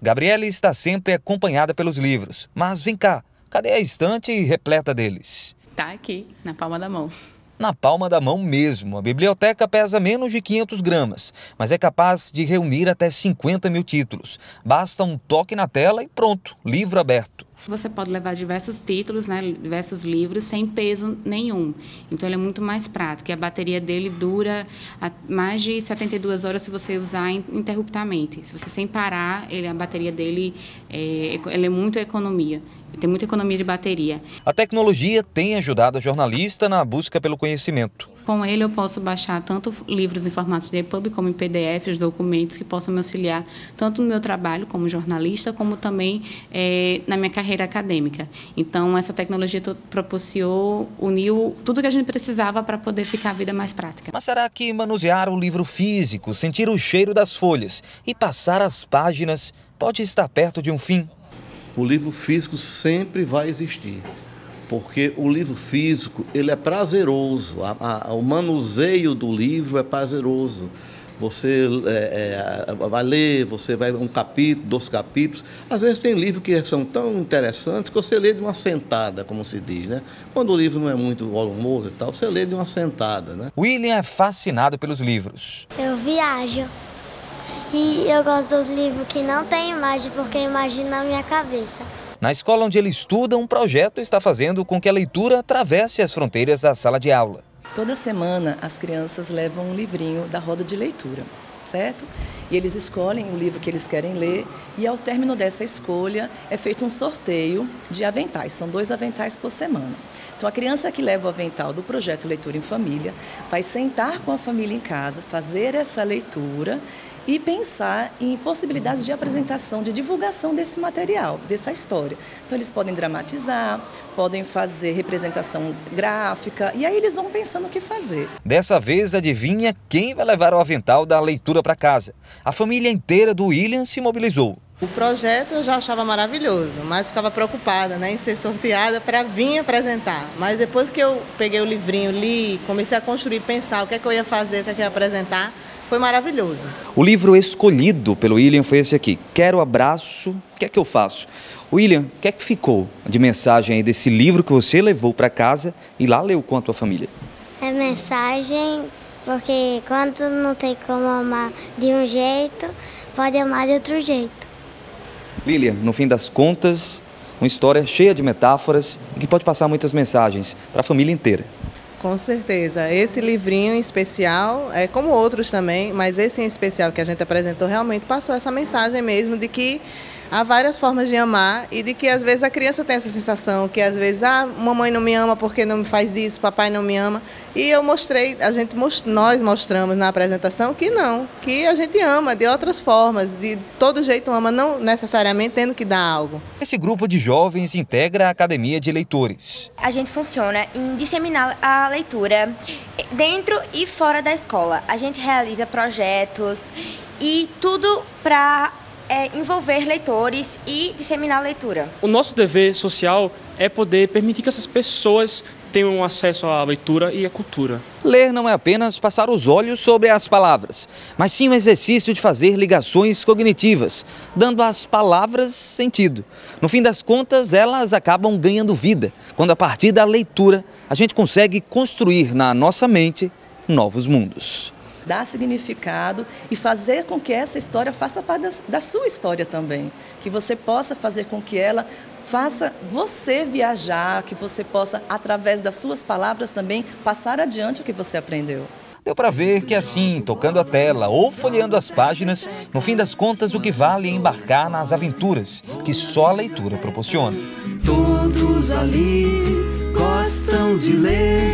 Gabriele está sempre acompanhada pelos livros. Mas vem cá, cadê a estante repleta deles? Tá aqui, na palma da mão na palma da mão mesmo. A biblioteca pesa menos de 500 gramas, mas é capaz de reunir até 50 mil títulos. Basta um toque na tela e pronto, livro aberto. Você pode levar diversos títulos, né, diversos livros, sem peso nenhum. Então, ele é muito mais prático. E a bateria dele dura mais de 72 horas se você usar interruptamente. Se você sem parar, ele, a bateria dele é, ele é muito economia. Tem muita economia de bateria. A tecnologia tem ajudado a jornalista na busca pelo conhecimento. Com ele eu posso baixar tanto livros em formatos de EPUB como em PDFs, documentos que possam me auxiliar tanto no meu trabalho como jornalista, como também é, na minha carreira acadêmica. Então, essa tecnologia proporcionou, uniu tudo que a gente precisava para poder ficar a vida mais prática. Mas será que manusear o livro físico, sentir o cheiro das folhas e passar as páginas pode estar perto de um fim? o livro físico sempre vai existir, porque o livro físico ele é prazeroso, a, a, o manuseio do livro é prazeroso. Você é, é, vai ler, você vai um capítulo, dois capítulos. Às vezes tem livros que são tão interessantes que você lê de uma sentada, como se diz, né? Quando o livro não é muito volumoso e tal, você lê de uma sentada, né? William é fascinado pelos livros. Eu viajo. E eu gosto dos livros que não tem imagem, porque imagina na minha cabeça. Na escola onde ele estuda, um projeto está fazendo com que a leitura atravesse as fronteiras da sala de aula. Toda semana as crianças levam um livrinho da roda de leitura, certo? E eles escolhem o livro que eles querem ler e ao término dessa escolha é feito um sorteio de aventais. São dois aventais por semana. Então a criança que leva o avental do projeto Leitura em Família vai sentar com a família em casa, fazer essa leitura e pensar em possibilidades de apresentação, de divulgação desse material, dessa história. Então, eles podem dramatizar, podem fazer representação gráfica, e aí eles vão pensando o que fazer. Dessa vez, adivinha quem vai levar o avental da leitura para casa? A família inteira do William se mobilizou. O projeto eu já achava maravilhoso, mas ficava preocupada né, em ser sorteada para vir apresentar. Mas depois que eu peguei o livrinho, li, comecei a construir, pensar o que é que eu ia fazer, o que é que eu ia apresentar, foi maravilhoso. O livro escolhido pelo William foi esse aqui, Quero Abraço, o que é que eu faço? William, o que é que ficou de mensagem aí desse livro que você levou para casa e lá leu com a tua família? É mensagem porque quando não tem como amar de um jeito, pode amar de outro jeito. Lilian, no fim das contas, uma história cheia de metáforas e que pode passar muitas mensagens para a família inteira. Com certeza. Esse livrinho em especial, é como outros também, mas esse em especial que a gente apresentou realmente passou essa mensagem mesmo de que há várias formas de amar e de que às vezes a criança tem essa sensação que às vezes ah, mamãe não me ama porque não me faz isso, papai não me ama. E eu mostrei, a gente nós mostramos na apresentação que não, que a gente ama de outras formas, de todo jeito ama, não necessariamente tendo que dar algo. Esse grupo de jovens integra a Academia de Leitores. A gente funciona em disseminar a leitura dentro e fora da escola. A gente realiza projetos e tudo para é envolver leitores e disseminar a leitura. O nosso dever social é poder permitir que essas pessoas tenham acesso à leitura e à cultura. Ler não é apenas passar os olhos sobre as palavras, mas sim um exercício de fazer ligações cognitivas, dando às palavras sentido. No fim das contas, elas acabam ganhando vida, quando a partir da leitura a gente consegue construir na nossa mente novos mundos dar significado e fazer com que essa história faça parte da, da sua história também. Que você possa fazer com que ela faça você viajar, que você possa, através das suas palavras também, passar adiante o que você aprendeu. Deu para ver que assim, tocando a tela ou folheando as páginas, no fim das contas o que vale é embarcar nas aventuras que só a leitura proporciona. Todos ali gostam de ler,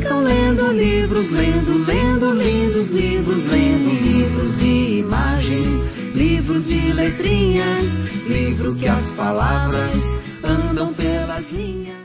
brincam lendo livros, lendo, lendo lindos livros, lendo livros de imagens, livro de letrinhas, livro que as palavras andam pelas linhas.